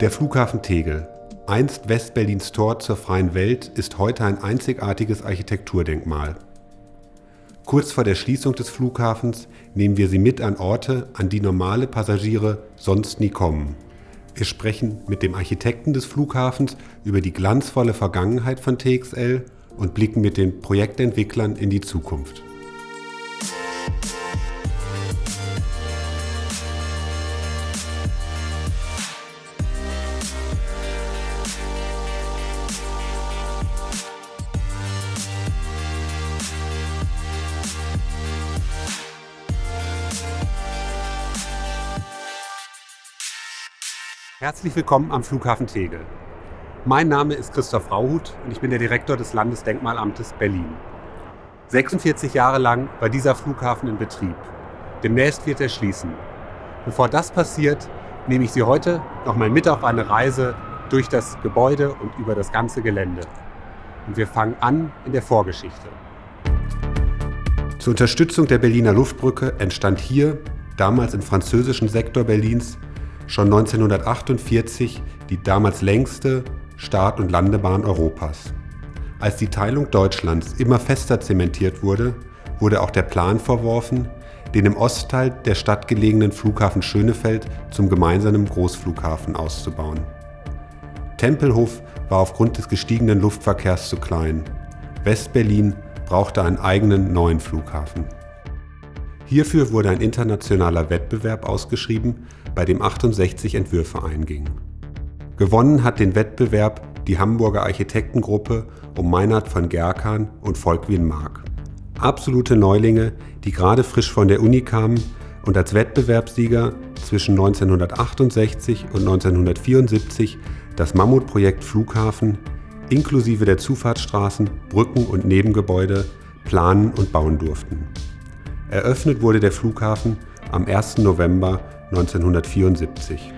Der Flughafen Tegel, einst Westberlins Tor zur freien Welt, ist heute ein einzigartiges Architekturdenkmal. Kurz vor der Schließung des Flughafens nehmen wir Sie mit an Orte, an die normale Passagiere sonst nie kommen. Wir sprechen mit dem Architekten des Flughafens über die glanzvolle Vergangenheit von TXL und blicken mit den Projektentwicklern in die Zukunft. Herzlich willkommen am Flughafen Tegel. Mein Name ist Christoph Rauhut und ich bin der Direktor des Landesdenkmalamtes Berlin. 46 Jahre lang war dieser Flughafen in Betrieb. Demnächst wird er schließen. Bevor das passiert, nehme ich Sie heute noch mal mit auf eine Reise durch das Gebäude und über das ganze Gelände. Und wir fangen an in der Vorgeschichte. Zur Unterstützung der Berliner Luftbrücke entstand hier, damals im französischen Sektor Berlins, schon 1948 die damals längste Start- und Landebahn Europas. Als die Teilung Deutschlands immer fester zementiert wurde, wurde auch der Plan verworfen, den im Ostteil der Stadt gelegenen Flughafen Schönefeld zum gemeinsamen Großflughafen auszubauen. Tempelhof war aufgrund des gestiegenen Luftverkehrs zu klein. Westberlin brauchte einen eigenen neuen Flughafen. Hierfür wurde ein internationaler Wettbewerb ausgeschrieben, bei dem 68 Entwürfe eingingen. Gewonnen hat den Wettbewerb die Hamburger Architektengruppe um Meinhard von Gerkan und Volkwin Mark. Absolute Neulinge, die gerade frisch von der Uni kamen und als Wettbewerbssieger zwischen 1968 und 1974 das Mammutprojekt Flughafen inklusive der Zufahrtsstraßen, Brücken und Nebengebäude planen und bauen durften. Eröffnet wurde der Flughafen am 1. November 1974.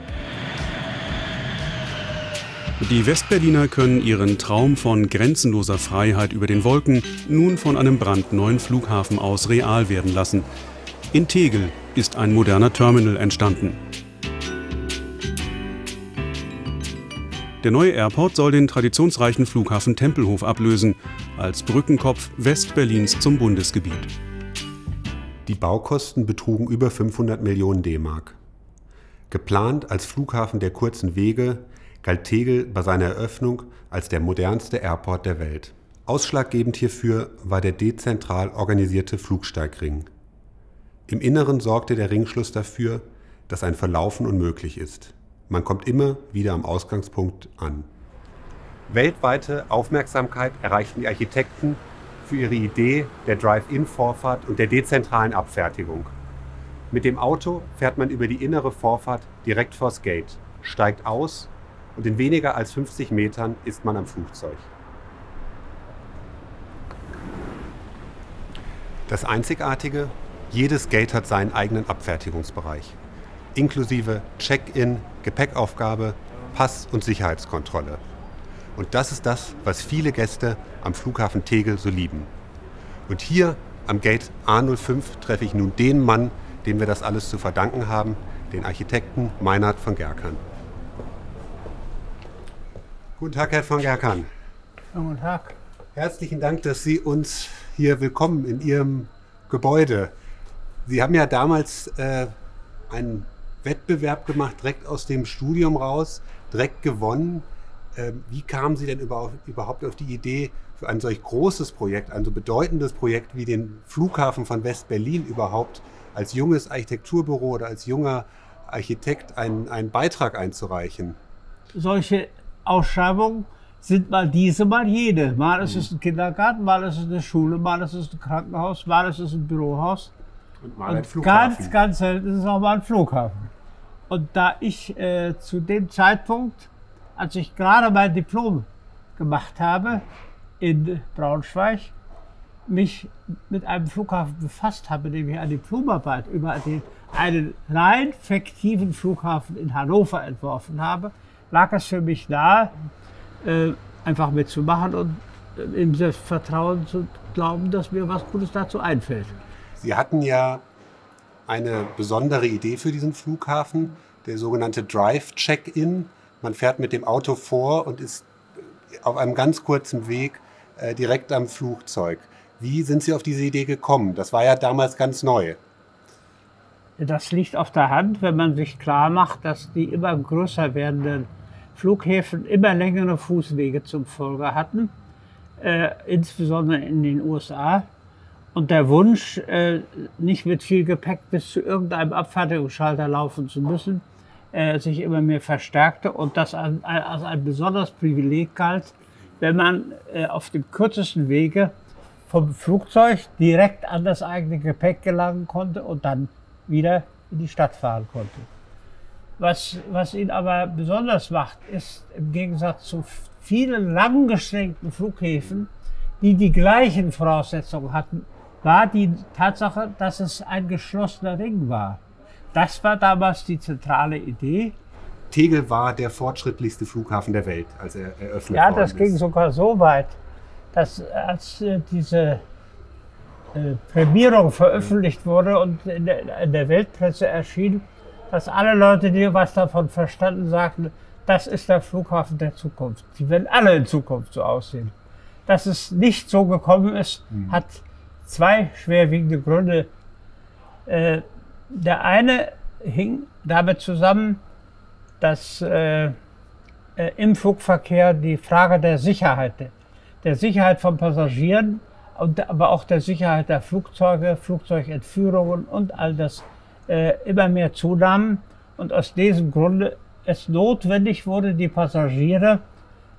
Die Westberliner können ihren Traum von grenzenloser Freiheit über den Wolken nun von einem brandneuen Flughafen aus real werden lassen. In Tegel ist ein moderner Terminal entstanden. Der neue Airport soll den traditionsreichen Flughafen Tempelhof ablösen, als Brückenkopf Westberlins zum Bundesgebiet. Die Baukosten betrugen über 500 Millionen D-Mark. Geplant als Flughafen der kurzen Wege, galt Tegel bei seiner Eröffnung als der modernste Airport der Welt. Ausschlaggebend hierfür war der dezentral organisierte Flugsteigring. Im Inneren sorgte der Ringschluss dafür, dass ein Verlaufen unmöglich ist. Man kommt immer wieder am Ausgangspunkt an. Weltweite Aufmerksamkeit erreichten die Architekten für ihre Idee der Drive-In-Vorfahrt und der dezentralen Abfertigung. Mit dem Auto fährt man über die innere Vorfahrt direkt vors Gate, steigt aus und in weniger als 50 Metern ist man am Flugzeug. Das Einzigartige, jedes Gate hat seinen eigenen Abfertigungsbereich, inklusive Check-in, Gepäckaufgabe, Pass- und Sicherheitskontrolle. Und das ist das, was viele Gäste am Flughafen Tegel so lieben. Und hier am Gate A05 treffe ich nun den Mann, dem wir das alles zu verdanken haben, den Architekten Meinhard von Gerkan. Guten Tag, Herr von Gerkan. Guten Tag. Herzlichen Dank, dass Sie uns hier willkommen in Ihrem Gebäude. Sie haben ja damals äh, einen Wettbewerb gemacht, direkt aus dem Studium raus, direkt gewonnen. Ähm, wie kamen Sie denn überhaupt auf die Idee, für ein solch großes Projekt, ein so bedeutendes Projekt wie den Flughafen von West-Berlin überhaupt als junges Architekturbüro oder als junger Architekt einen, einen Beitrag einzureichen? Solche Ausschreibungen sind mal diese, mal jene. Mal ist es ein Kindergarten, mal ist es eine Schule, mal ist es ein Krankenhaus, mal ist es ein Bürohaus. Und mal ein Und Flughafen. ganz, ganz selten ist es auch mal ein Flughafen. Und da ich äh, zu dem Zeitpunkt, als ich gerade mein Diplom gemacht habe in Braunschweig, mich mit einem Flughafen befasst habe, nämlich eine Diplomarbeit über den, einen rein fiktiven Flughafen in Hannover entworfen habe, lag es für mich nahe, äh, einfach mitzumachen und äh, im Selbstvertrauen zu glauben, dass mir was Gutes dazu einfällt. Sie hatten ja eine besondere Idee für diesen Flughafen, der sogenannte Drive-Check-In. Man fährt mit dem Auto vor und ist auf einem ganz kurzen Weg äh, direkt am Flugzeug. Wie sind Sie auf diese Idee gekommen? Das war ja damals ganz neu. Das liegt auf der Hand, wenn man sich klar macht, dass die immer größer werdenden Flughäfen immer längere Fußwege zum Folge hatten, äh, insbesondere in den USA. Und der Wunsch, äh, nicht mit viel Gepäck bis zu irgendeinem Abfertigungsschalter laufen zu müssen, äh, sich immer mehr verstärkte und das als ein besonderes Privileg galt, wenn man äh, auf dem kürzesten Wege vom Flugzeug direkt an das eigene Gepäck gelangen konnte und dann wieder in die Stadt fahren konnte. Was, was ihn aber besonders macht, ist im Gegensatz zu vielen langgestreckten Flughäfen, die die gleichen Voraussetzungen hatten, war die Tatsache, dass es ein geschlossener Ring war. Das war damals die zentrale Idee. Tegel war der fortschrittlichste Flughafen der Welt, als er eröffnet ja, ist. Ja, das ging sogar so weit, dass als äh, diese äh, Prämierung veröffentlicht wurde und in der, Weltpresse erschien, dass alle Leute, die was davon verstanden, sagten, das ist der Flughafen der Zukunft. Die werden alle in Zukunft so aussehen. Dass es nicht so gekommen ist, mhm. hat zwei schwerwiegende Gründe. Äh, der eine hing damit zusammen, dass im Flugverkehr die Frage der Sicherheit, der Sicherheit von Passagieren, und, aber auch der Sicherheit der Flugzeuge, Flugzeugentführungen und all das äh, immer mehr zunahm. Und aus diesem Grunde es notwendig wurde, die Passagiere,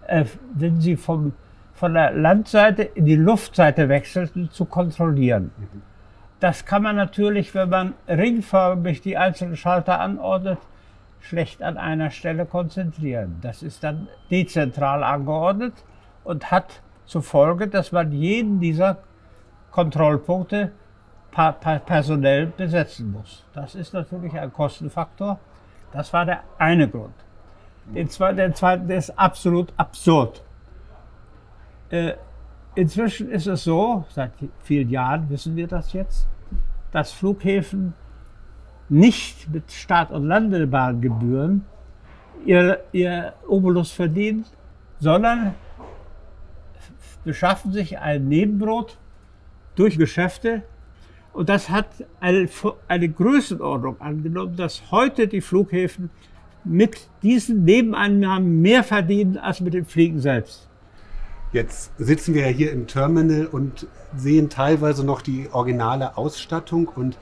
äh, wenn sie vom, von der Landseite in die Luftseite wechselten, zu kontrollieren. Das kann man natürlich, wenn man ringförmig die einzelnen Schalter anordnet, schlecht an einer Stelle konzentrieren. Das ist dann dezentral angeordnet und hat zur Folge, dass man jeden dieser Kontrollpunkte personell besetzen muss. Das ist natürlich ein Kostenfaktor. Das war der eine Grund. Den zweiten, der zweite der ist absolut absurd. Äh, inzwischen ist es so, seit vielen Jahren wissen wir das jetzt, dass Flughäfen nicht mit Start- und Landebahngebühren ihr, ihr Obolus verdienen, sondern beschaffen sich ein Nebenbrot durch Geschäfte. Und das hat eine, eine Größenordnung angenommen, dass heute die Flughäfen mit diesen Nebeneinnahmen mehr verdienen als mit dem Fliegen selbst. Jetzt sitzen wir ja hier im Terminal und sehen teilweise noch die originale Ausstattung und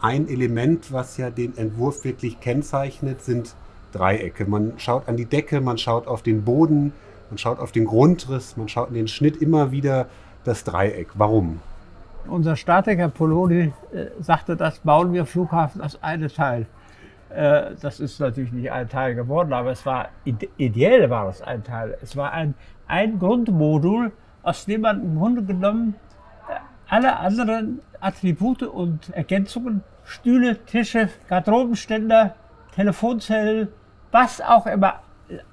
ein Element, was ja den Entwurf wirklich kennzeichnet, sind Dreiecke. Man schaut an die Decke, man schaut auf den Boden, man schaut auf den Grundriss, man schaut in den Schnitt immer wieder das Dreieck. Warum? Unser Statiker Poloni äh, sagte, das bauen wir Flughafen als eine Teil. Äh, das ist natürlich nicht ein Teil geworden, aber es war ideell war es ein Teil. Es war ein ein Grundmodul, aus dem man im Grunde genommen äh, alle anderen Attribute und Ergänzungen, Stühle, Tische, Garderobenständer, Telefonzellen, was auch immer,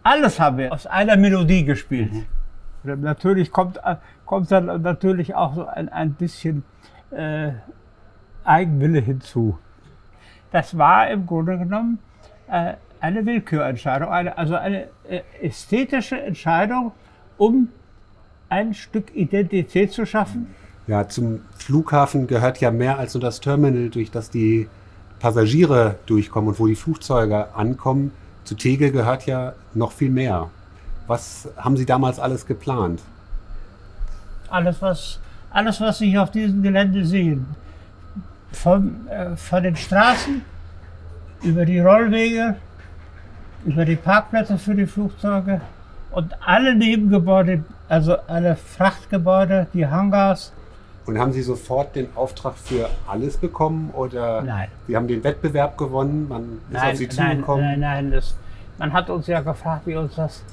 alles haben wir aus einer Melodie gespielt. Mhm. Natürlich kommt, äh, kommt dann natürlich auch so ein, ein bisschen äh, Eigenwille hinzu. Das war im Grunde genommen äh, eine Willkürentscheidung, eine, also eine äh, ästhetische Entscheidung, um ein Stück Identität zu schaffen? Ja, zum Flughafen gehört ja mehr als nur das Terminal, durch das die Passagiere durchkommen und wo die Flugzeuge ankommen. Zu Tegel gehört ja noch viel mehr. Was haben Sie damals alles geplant? Alles, was, alles, was Sie auf diesem Gelände sehen. Von, äh, von den Straßen über die Rollwege, über die Parkplätze für die Flugzeuge, und alle Nebengebäude, also alle Frachtgebäude, die Hangars. Und haben Sie sofort den Auftrag für alles bekommen oder nein. Sie haben den Wettbewerb gewonnen, man ist nein, auf Sie nein, zugekommen? Nein, nein, das, man hat uns ja gefragt, wie uns das,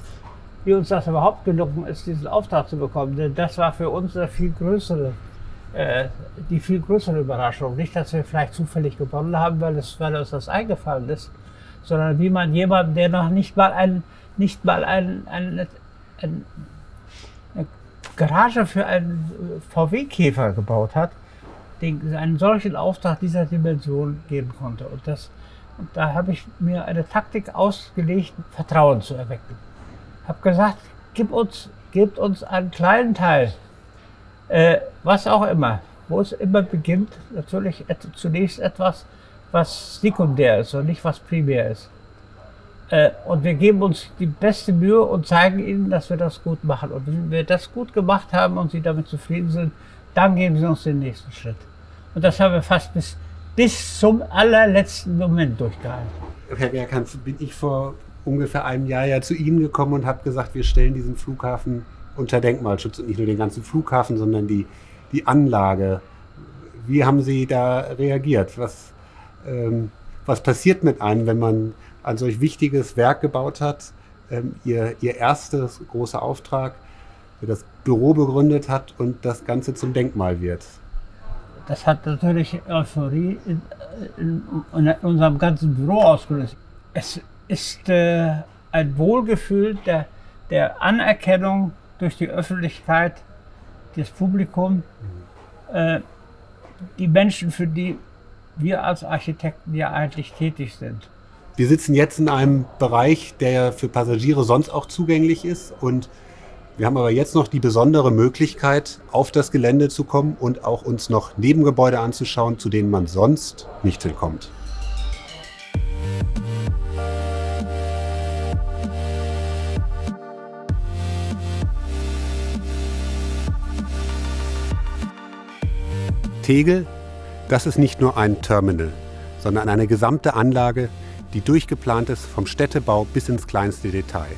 wie uns das überhaupt gelungen ist, diesen Auftrag zu bekommen. Denn das war für uns eine viel größere, äh, die viel größere Überraschung. Nicht, dass wir vielleicht zufällig gewonnen haben, weil, es, weil uns das eingefallen ist, sondern wie man jemanden, der noch nicht mal einen nicht mal ein, ein, ein, eine Garage für einen VW-Käfer gebaut hat, den einen solchen Auftrag dieser Dimension geben konnte. Und das Und da habe ich mir eine Taktik ausgelegt, Vertrauen zu erwecken. Habe gesagt, gib uns, gebt uns einen kleinen Teil, äh, was auch immer, wo es immer beginnt, natürlich et zunächst etwas, was sekundär ist und nicht was primär ist. Äh, und wir geben uns die beste Mühe und zeigen ihnen, dass wir das gut machen. Und wenn wir das gut gemacht haben und sie damit zufrieden sind, dann geben sie uns den nächsten Schritt. Und das haben wir fast bis, bis zum allerletzten Moment durchgehalten. Herr Gerkans, bin ich vor ungefähr einem Jahr ja zu Ihnen gekommen und habe gesagt, wir stellen diesen Flughafen unter Denkmalschutz und nicht nur den ganzen Flughafen, sondern die, die Anlage. Wie haben Sie da reagiert? Was, ähm, was passiert mit einem, wenn man ein solch wichtiges Werk gebaut hat? Ähm, ihr, ihr erstes großer Auftrag, das Büro begründet hat und das Ganze zum Denkmal wird. Das hat natürlich Euphorie in, in, in unserem ganzen Büro ausgelöst. Es ist äh, ein Wohlgefühl der, der Anerkennung durch die Öffentlichkeit, das Publikum, äh, die Menschen, für die wir als Architekten ja eigentlich tätig sind. Wir sitzen jetzt in einem Bereich, der für Passagiere sonst auch zugänglich ist und wir haben aber jetzt noch die besondere Möglichkeit, auf das Gelände zu kommen und auch uns noch Nebengebäude anzuschauen, zu denen man sonst nicht hinkommt. Tegel, das ist nicht nur ein Terminal, sondern eine gesamte Anlage, die durchgeplant ist vom Städtebau bis ins kleinste Detail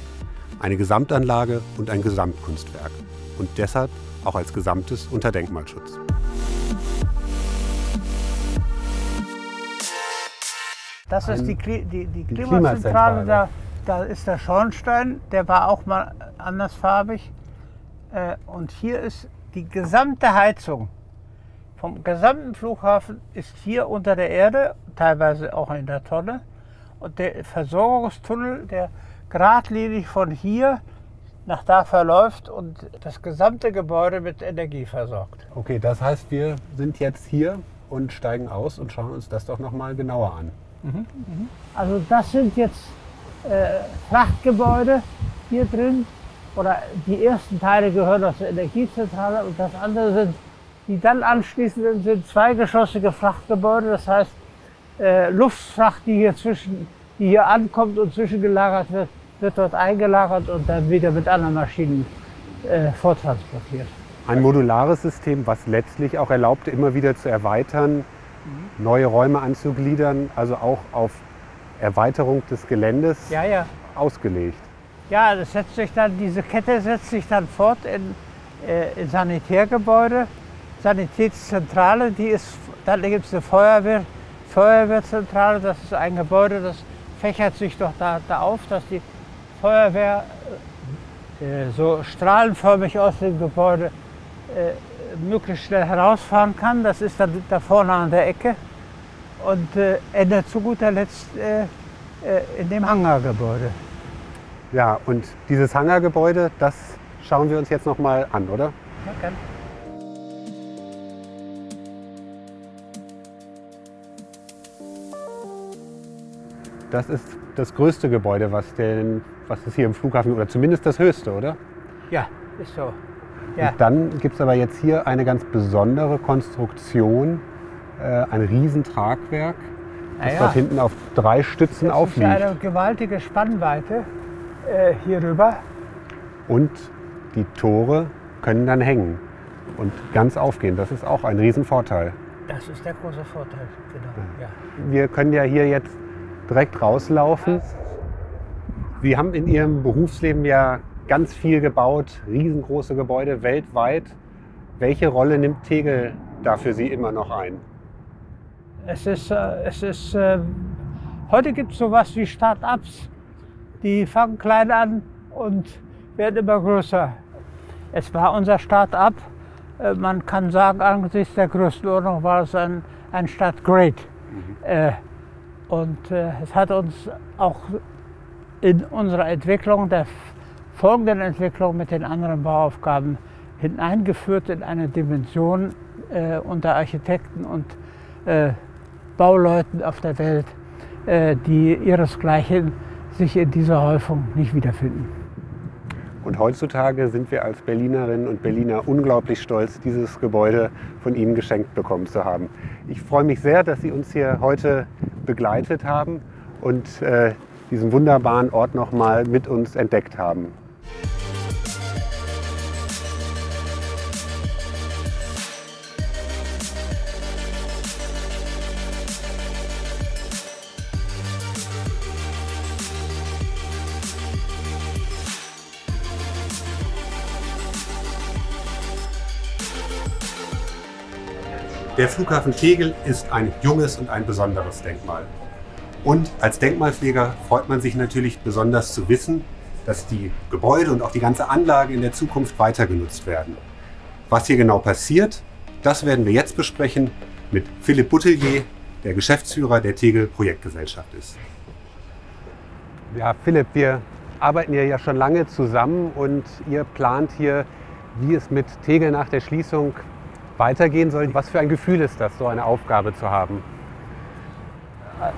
eine Gesamtanlage und ein Gesamtkunstwerk und deshalb auch als Gesamtes unter Denkmalschutz. Das ist die, die, die, die Klimazentrale, da, da ist der Schornstein, der war auch mal andersfarbig. Äh, und hier ist die gesamte Heizung vom gesamten Flughafen ist hier unter der Erde, teilweise auch in der Tonne. Und der Versorgungstunnel, der geradlinig von hier nach da verläuft und das gesamte Gebäude mit Energie versorgt. Okay, das heißt, wir sind jetzt hier und steigen aus und schauen uns das doch noch mal genauer an. Mhm. Also das sind jetzt äh, Frachtgebäude hier drin oder die ersten Teile gehören aus der Energiezentrale und das andere sind, die dann anschließenden sind zweigeschossige Frachtgebäude, das heißt äh, Luftfracht, die hier zwischen die hier ankommt und zwischengelagert wird, wird dort eingelagert und dann wieder mit anderen Maschinen äh, vortransportiert. Ein modulares System, was letztlich auch erlaubt, immer wieder zu erweitern, neue Räume anzugliedern, also auch auf Erweiterung des Geländes ja, ja. ausgelegt. Ja, das setzt sich dann, diese Kette setzt sich dann fort in, äh, in Sanitärgebäude, Sanitätszentrale, die ist, dann gibt es eine Feuerwehr, Feuerwehrzentrale, das ist ein Gebäude, das fächert sich doch da, da auf, dass die Feuerwehr äh, so strahlenförmig aus dem Gebäude äh, möglichst schnell herausfahren kann. Das ist dann da vorne an der Ecke und äh, endet zu guter Letzt äh, äh, in dem Hangargebäude. Ja, und dieses Hangargebäude, das schauen wir uns jetzt noch mal an, oder? Ja, gerne. Das ist das größte Gebäude, was, den, was es hier im Flughafen oder zumindest das höchste, oder? Ja, ist so. Ja. Und dann gibt es aber jetzt hier eine ganz besondere Konstruktion, äh, ein Riesentragwerk, das ja. dort hinten auf drei Stützen das aufliegt. Das ist eine gewaltige Spannweite äh, hier rüber. Und die Tore können dann hängen und ganz aufgehen. Das ist auch ein Riesenvorteil. Das ist der große Vorteil, genau. Ja. Wir können ja hier jetzt direkt rauslaufen. Sie haben in Ihrem Berufsleben ja ganz viel gebaut, riesengroße Gebäude weltweit. Welche Rolle nimmt Tegel da für Sie immer noch ein? Es ist, äh, es ist äh, heute gibt es sowas wie Start-ups, die fangen klein an und werden immer größer. Es war unser Start-up. Äh, man kann sagen, angesichts der Größenordnung war es ein, ein Start-Great. Mhm. Äh, und äh, es hat uns auch in unserer Entwicklung, der folgenden Entwicklung mit den anderen Bauaufgaben hineingeführt in eine Dimension äh, unter Architekten und äh, Bauleuten auf der Welt, äh, die ihresgleichen sich in dieser Häufung nicht wiederfinden. Und heutzutage sind wir als Berlinerinnen und Berliner unglaublich stolz, dieses Gebäude von Ihnen geschenkt bekommen zu haben. Ich freue mich sehr, dass Sie uns hier heute begleitet haben und äh, diesen wunderbaren Ort nochmal mit uns entdeckt haben. Der Flughafen Tegel ist ein junges und ein besonderes Denkmal. Und als Denkmalpfleger freut man sich natürlich besonders zu wissen, dass die Gebäude und auch die ganze Anlage in der Zukunft weiter genutzt werden. Was hier genau passiert, das werden wir jetzt besprechen mit Philipp Buttelier, der Geschäftsführer der Tegel Projektgesellschaft ist. Ja, Philipp, wir arbeiten ja schon lange zusammen und ihr plant hier, wie es mit Tegel nach der Schließung weitergehen soll. Was für ein Gefühl ist das, so eine Aufgabe zu haben?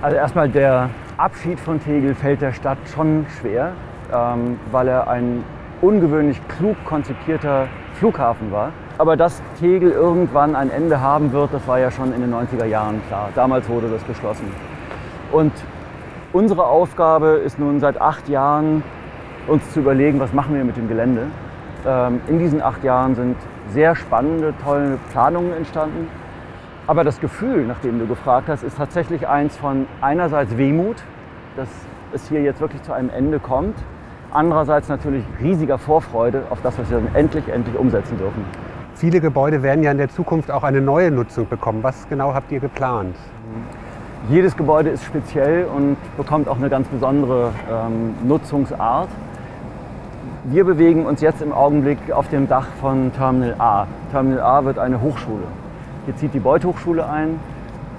Also erstmal der Abschied von Tegel fällt der Stadt schon schwer, ähm, weil er ein ungewöhnlich klug konzipierter Flughafen war. Aber dass Tegel irgendwann ein Ende haben wird, das war ja schon in den 90er Jahren klar. Damals wurde das beschlossen. Und unsere Aufgabe ist nun seit acht Jahren, uns zu überlegen, was machen wir mit dem Gelände. Ähm, in diesen acht Jahren sind sehr spannende, tolle Planungen entstanden. Aber das Gefühl, nach dem du gefragt hast, ist tatsächlich eins von einerseits Wehmut, dass es hier jetzt wirklich zu einem Ende kommt. Andererseits natürlich riesiger Vorfreude auf das, was wir dann endlich, endlich umsetzen dürfen. Viele Gebäude werden ja in der Zukunft auch eine neue Nutzung bekommen. Was genau habt ihr geplant? Jedes Gebäude ist speziell und bekommt auch eine ganz besondere ähm, Nutzungsart. Wir bewegen uns jetzt im Augenblick auf dem Dach von Terminal A. Terminal A wird eine Hochschule. Hier zieht die Beuth Hochschule ein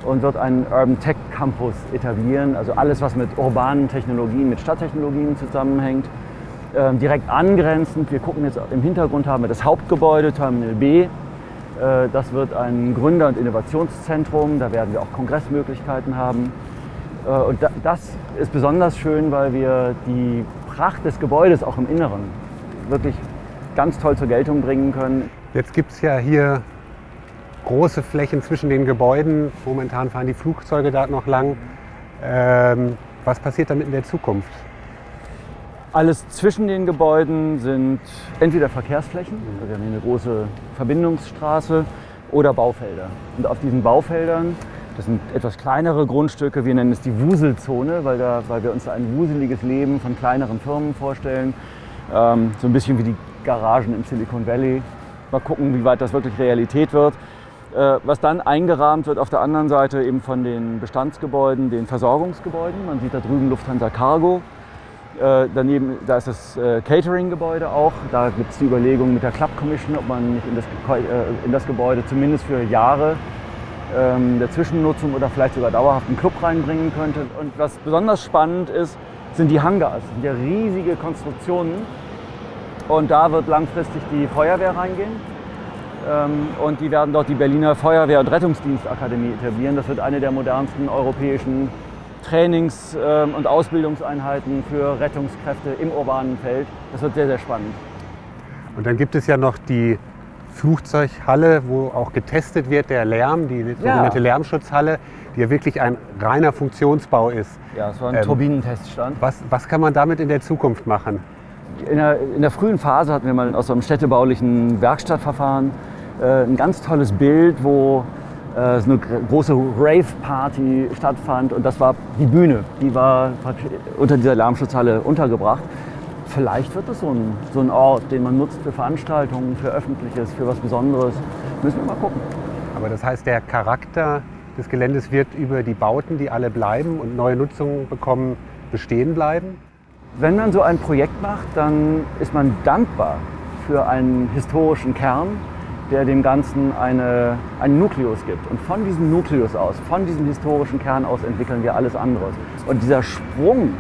und wird einen Urban Tech Campus etablieren. Also alles, was mit urbanen Technologien, mit Stadttechnologien zusammenhängt. Ähm, direkt angrenzend, wir gucken jetzt im Hintergrund, haben wir das Hauptgebäude, Terminal B. Äh, das wird ein Gründer- und Innovationszentrum. Da werden wir auch Kongressmöglichkeiten haben. Äh, und das ist besonders schön, weil wir die Pracht des Gebäudes auch im Inneren wirklich ganz toll zur Geltung bringen können. Jetzt gibt es ja hier große Flächen zwischen den Gebäuden. Momentan fahren die Flugzeuge da noch lang. Ähm, was passiert damit in der Zukunft? Alles zwischen den Gebäuden sind entweder Verkehrsflächen, also wir haben hier eine große Verbindungsstraße, oder Baufelder. Und auf diesen Baufeldern das sind etwas kleinere Grundstücke, wir nennen es die Wuselzone, weil, da, weil wir uns ein wuseliges Leben von kleineren Firmen vorstellen. Ähm, so ein bisschen wie die Garagen im Silicon Valley. Mal gucken, wie weit das wirklich Realität wird. Äh, was dann eingerahmt wird auf der anderen Seite eben von den Bestandsgebäuden, den Versorgungsgebäuden. Man sieht da drüben Lufthansa Cargo. Äh, daneben, da ist das äh, Catering-Gebäude auch. Da gibt es die Überlegung mit der Club Commission, ob man nicht in das, äh, in das Gebäude zumindest für Jahre ähm, der Zwischennutzung oder vielleicht sogar dauerhaft einen Club reinbringen könnte. Und was besonders spannend ist, sind die Hangars. Das sind ja riesige Konstruktionen. Und da wird langfristig die Feuerwehr reingehen. Ähm, und die werden dort die Berliner Feuerwehr- und Rettungsdienstakademie etablieren. Das wird eine der modernsten europäischen Trainings- ähm, und Ausbildungseinheiten für Rettungskräfte im urbanen Feld. Das wird sehr, sehr spannend. Und dann gibt es ja noch die Flugzeughalle, wo auch getestet wird, der Lärm, die sogenannte ja. Lärmschutzhalle, ja wirklich ein reiner Funktionsbau ist. Ja, es war ein ähm, Turbinenteststand. Was, was kann man damit in der Zukunft machen? In der, in der frühen Phase hatten wir mal aus einem städtebaulichen Werkstattverfahren äh, ein ganz tolles Bild, wo äh, so eine große Rave-Party stattfand und das war die Bühne. Die war unter dieser Lärmschutzhalle untergebracht vielleicht wird es so ein, so ein Ort, den man nutzt für Veranstaltungen, für Öffentliches, für was Besonderes. Müssen wir mal gucken. Aber das heißt, der Charakter des Geländes wird über die Bauten, die alle bleiben und neue Nutzungen bekommen, bestehen bleiben? Wenn man so ein Projekt macht, dann ist man dankbar für einen historischen Kern, der dem Ganzen eine, einen Nukleus gibt. Und von diesem Nukleus aus, von diesem historischen Kern aus entwickeln wir alles andere. Und dieser Sprung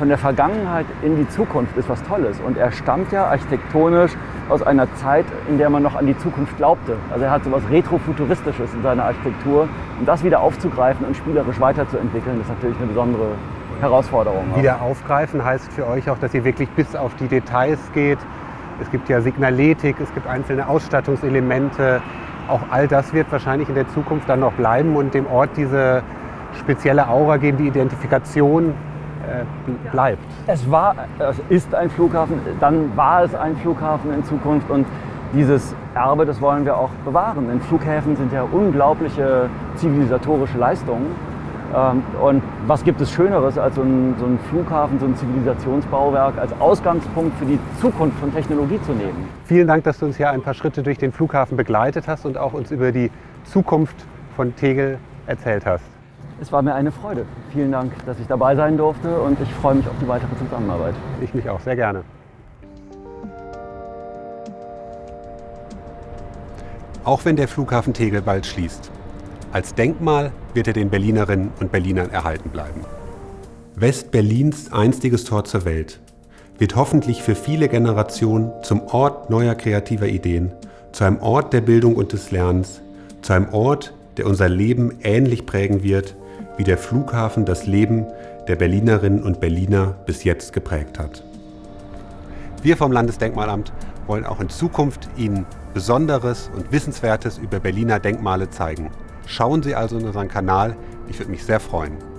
von der Vergangenheit in die Zukunft ist was Tolles. Und er stammt ja architektonisch aus einer Zeit, in der man noch an die Zukunft glaubte. Also er hat so etwas Retrofuturistisches in seiner Architektur. Und das wieder aufzugreifen und spielerisch weiterzuentwickeln, ist natürlich eine besondere Herausforderung. Wieder aufgreifen heißt für euch auch, dass ihr wirklich bis auf die Details geht. Es gibt ja Signaletik, es gibt einzelne Ausstattungselemente. Auch all das wird wahrscheinlich in der Zukunft dann noch bleiben und dem Ort diese spezielle Aura geben, die Identifikation äh, bleibt. Es war, es ist ein Flughafen, dann war es ein Flughafen in Zukunft und dieses Erbe, das wollen wir auch bewahren. Denn Flughäfen sind ja unglaubliche zivilisatorische Leistungen. Ähm, und was gibt es Schöneres, als so ein, so ein, Flughafen, so ein Zivilisationsbauwerk als Ausgangspunkt für die Zukunft von Technologie zu nehmen? Vielen Dank, dass du uns hier ein paar Schritte durch den Flughafen begleitet hast und auch uns über die Zukunft von Tegel erzählt hast. Es war mir eine Freude. Vielen Dank, dass ich dabei sein durfte und ich freue mich auf die weitere Zusammenarbeit. Ich mich auch, sehr gerne. Auch wenn der Flughafen Tegel bald schließt. Als Denkmal wird er den Berlinerinnen und Berlinern erhalten bleiben. West-Berlins einstiges Tor zur Welt wird hoffentlich für viele Generationen zum Ort neuer kreativer Ideen, zu einem Ort der Bildung und des Lernens, zu einem Ort, der unser Leben ähnlich prägen wird wie der Flughafen das Leben der Berlinerinnen und Berliner bis jetzt geprägt hat. Wir vom Landesdenkmalamt wollen auch in Zukunft Ihnen Besonderes und Wissenswertes über Berliner Denkmale zeigen. Schauen Sie also in unseren Kanal, ich würde mich sehr freuen.